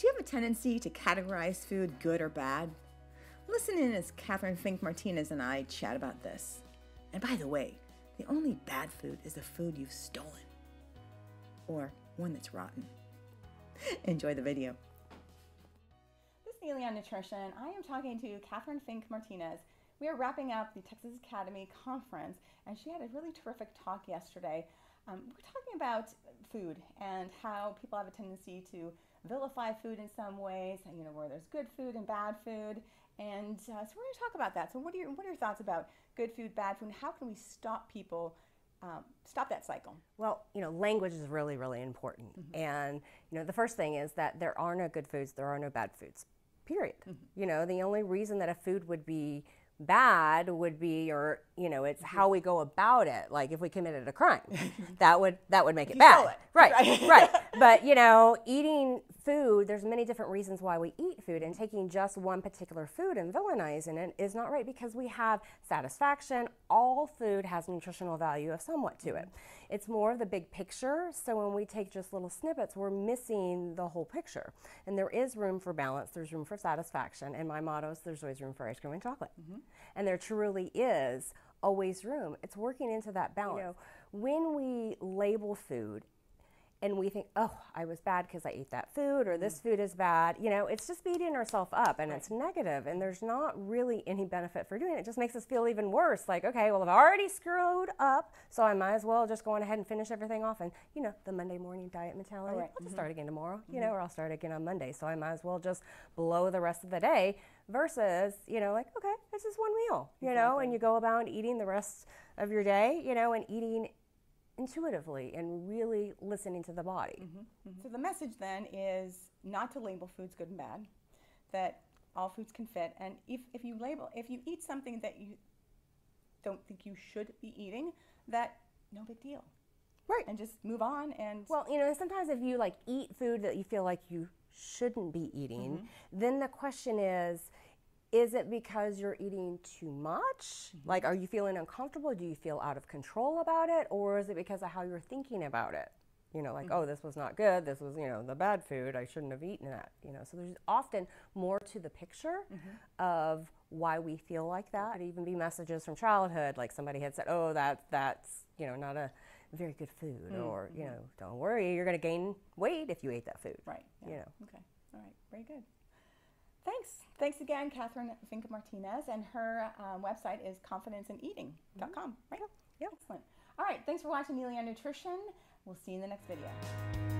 Do you have a tendency to categorize food good or bad? Listen in as Kathryn Fink Martinez and I chat about this. And by the way, the only bad food is the food you've stolen or one that's rotten. Enjoy the video. This is Neily on Nutrition. I am talking to Kathryn Fink Martinez. We are wrapping up the Texas Academy Conference, and she had a really terrific talk yesterday. Um, we're talking about food and how people have a tendency to vilify food in some ways, you know, where there's good food and bad food. And uh, so we're going to talk about that. So what are, your, what are your thoughts about good food, bad food, and how can we stop people um, stop that cycle? Well, you know, language is really, really important. Mm-hmm. And, you know, the first thing is that there are no good foods, there are no bad foods, period. Mm-hmm. You know, the only reason that a food would be bad would be or you know it's how we go about it like if we committed a crime that would that would make it bad it. right right, right. but you know eating food there's many different reasons why we eat food and taking just one particular food and villainizing it is not right because we have satisfaction all food has nutritional value of somewhat to it it's more of the big picture. So when we take just little snippets, we're missing the whole picture. And there is room for balance, there's room for satisfaction. And my motto is there's always room for ice cream and chocolate. Mm-hmm. And there truly is always room. It's working into that balance. You know, when we label food and we think, oh, I was bad because I ate that food, or this food is bad. You know, it's just beating ourselves up and right. it's negative, and there's not really any benefit for doing it. It just makes us feel even worse. Like, okay, well, I've already screwed up, so I might as well just go on ahead and finish everything off. And, you know, the Monday morning diet mentality. Right. I'll just mm-hmm. start again tomorrow, mm-hmm. you know, or I'll start again on Monday. So I might as well just blow the rest of the day versus, you know, like, okay, this is one meal, you exactly. know, and you go about eating the rest of your day, you know, and eating intuitively and really listening to the body. Mm-hmm, mm-hmm. So the message then is not to label foods good and bad, that all foods can fit, and if, if you label, if you eat something that you don't think you should be eating, that no big deal. Right. And just move on and Well, you know, sometimes if you like eat food that you feel like you shouldn't be eating, mm-hmm. then the question is is it because you're eating too much? Mm-hmm. Like, are you feeling uncomfortable? Do you feel out of control about it? Or is it because of how you're thinking about it? You know, like, mm-hmm. oh, this was not good. This was, you know, the bad food. I shouldn't have eaten that. You know, so there's often more to the picture mm-hmm. of why we feel like that. It could even be messages from childhood, like somebody had said, oh, that that's, you know, not a very good food, mm-hmm. or you know, don't worry, you're going to gain weight if you ate that food. Right. Yeah. You know. Okay. All right. Very good. Thanks. Thanks again, Kathryn Fink Martinez. And her um, website is confidenceineating.com, mm-hmm. right? Yep. Excellent. All right. Thanks for watching Neily on Nutrition. We'll see you in the next video.